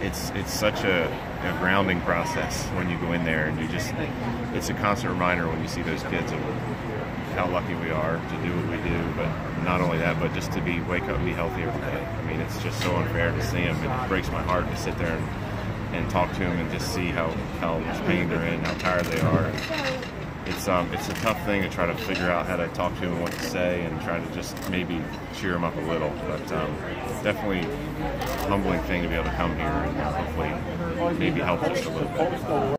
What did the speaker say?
it's it's such a, a grounding process when you go in there, and you just it's a constant reminder when you see those kids of how lucky we are to do what we do. But not only that, but just to be wake up and be healthy every day. I mean, it's just so unfair to see them. and It breaks my heart to sit there and, and talk to them and just see how how much pain they're in, how tired they are. It's um it's a tough thing to try to figure out how to talk to him, and what to say and try to just maybe cheer him up a little. But um, definitely a humbling thing to be able to come here and hopefully maybe help a little bit.